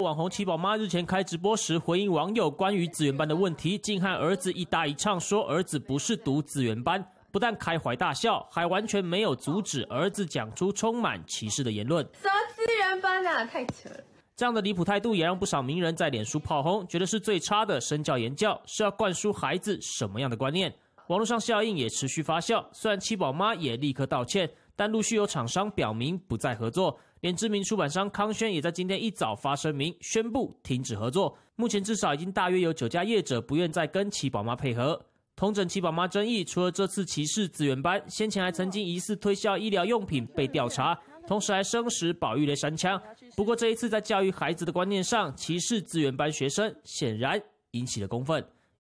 网红七宝妈日前开直播时回应网友关于资源班的问题，竟和儿子一搭一唱，说儿子不是读资源班，不但开怀大笑，还完全没有阻止儿子讲出充满歧视的言论。什么资源班啊，太扯了！这样的离谱态度也让不少名人在脸书炮轰，觉得是最差的身教言教，是要灌输孩子什么样的观念？网络上效应也持续发酵，虽然七宝妈也立刻道歉，但陆续有厂商表明不再合作。连知名出版商康轩也在今天一早发声明，宣布停止合作。目前至少已经大约有九家业者不愿再跟七宝妈配合。同整七宝妈争议，除了这次歧视资源班，先前还曾经疑似推销医疗用品被调查，同时还生食保育类山枪。不过这一次在教育孩子的观念上歧视资源班学生，显然引起了公愤。